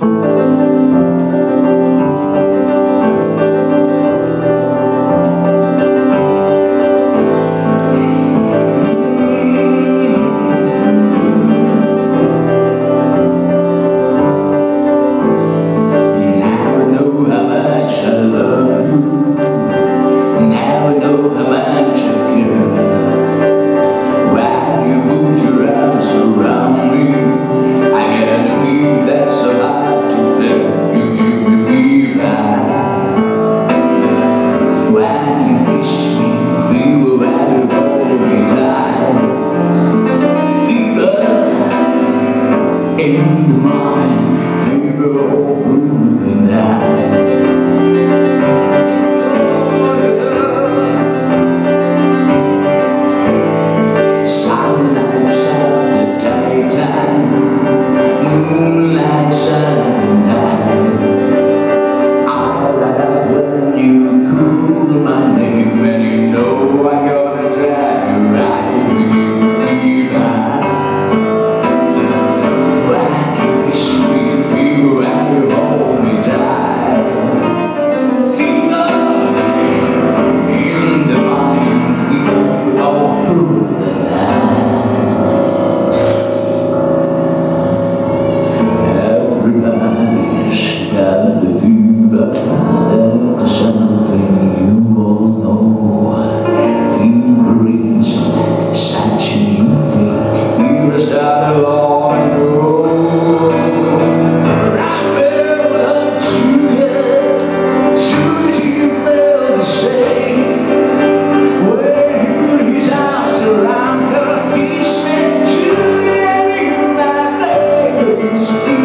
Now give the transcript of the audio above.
Thank It's